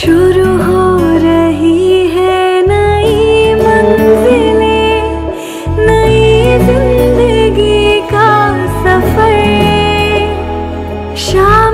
शुरू हो रही है नई मंजिले नई ज़िंदगी का सफ़र। शाम